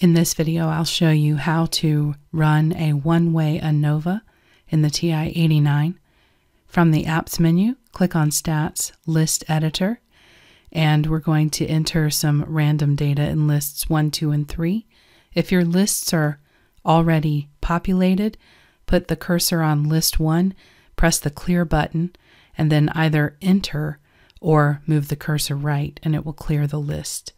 In this video, I'll show you how to run a one-way ANOVA in the TI-89. From the Apps menu, click on Stats, List Editor, and we're going to enter some random data in lists 1, 2, and 3. If your lists are already populated, put the cursor on list 1, press the clear button, and then either enter or move the cursor right, and it will clear the list.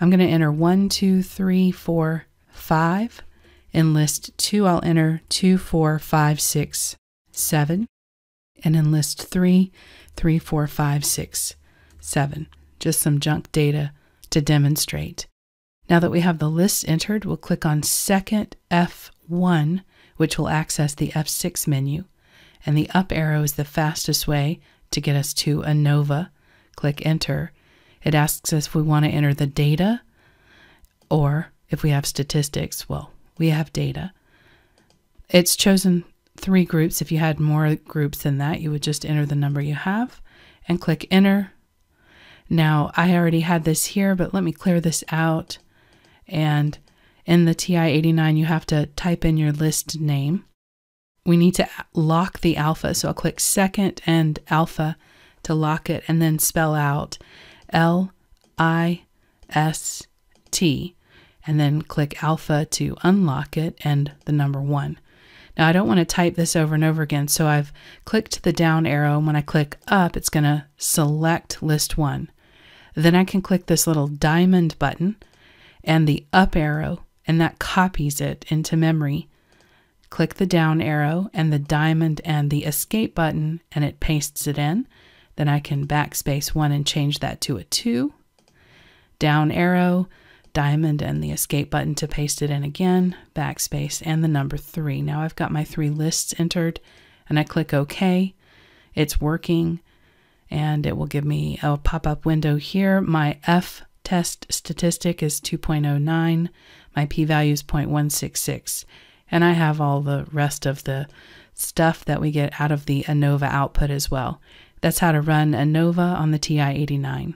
I'm going to enter 1, 2, 3, 4, 5. In list 2, I'll enter 2, 4, 5, 6, 7. And in list 3, 3, 4, 5, 6, 7. Just some junk data to demonstrate. Now that we have the list entered, we'll click on second F1, which will access the F6 menu. And the up arrow is the fastest way to get us to ANOVA. Click enter it asks us if we want to enter the data or if we have statistics. Well, we have data. It's chosen three groups. If you had more groups than that, you would just enter the number you have and click enter. Now, I already had this here, but let me clear this out. And in the TI-89, you have to type in your list name. We need to lock the alpha, so I'll click second and alpha to lock it and then spell out L I S T, and then click alpha to unlock it and the number one. Now I don't want to type this over and over again, so I've clicked the down arrow. And when I click up, it's going to select list one. Then I can click this little diamond button and the up arrow, and that copies it into memory. Click the down arrow and the diamond and the escape button, and it pastes it in. Then I can backspace one and change that to a two. Down arrow, diamond, and the escape button to paste it in again, backspace, and the number three. Now I've got my three lists entered, and I click OK. It's working, and it will give me a pop up window here. My F test statistic is 2.09, my p value is 0.166, and I have all the rest of the stuff that we get out of the ANOVA output as well. That's how to run ANOVA on the TI-89.